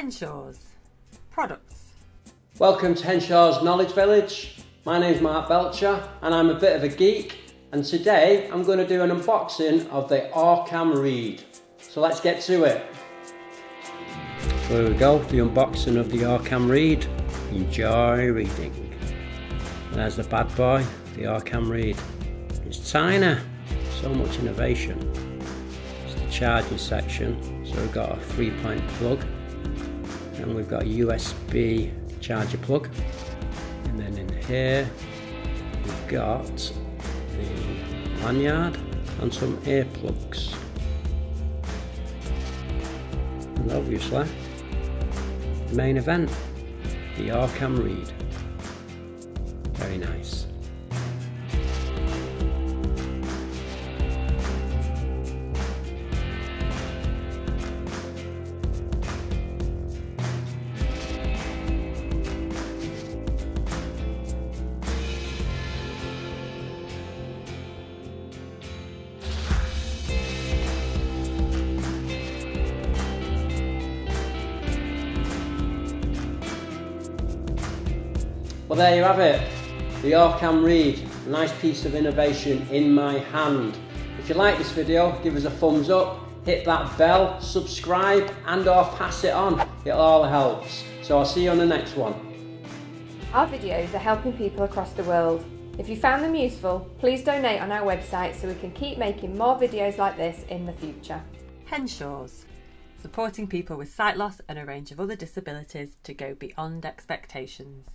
Henshaw's products. Welcome to Henshaw's Knowledge Village. My name's Mark Belcher and I'm a bit of a geek and today I'm going to do an unboxing of the Orcam Read. So let's get to it. So here we go, the unboxing of the Orcam Read. Enjoy reading. There's the bad boy, the Orcam Read. It's tiny, so much innovation. It's the charging section, so we've got a three point plug and we've got a USB charger plug. And then in here we've got the lanyard and some earplugs. And obviously the main event the Orcam Read very nice Well, there you have it. The Orcam Read, a nice piece of innovation in my hand. If you like this video, give us a thumbs up, hit that bell, subscribe, and or pass it on. It all helps. So I'll see you on the next one. Our videos are helping people across the world. If you found them useful, please donate on our website so we can keep making more videos like this in the future. Henshaw's, supporting people with sight loss and a range of other disabilities to go beyond expectations.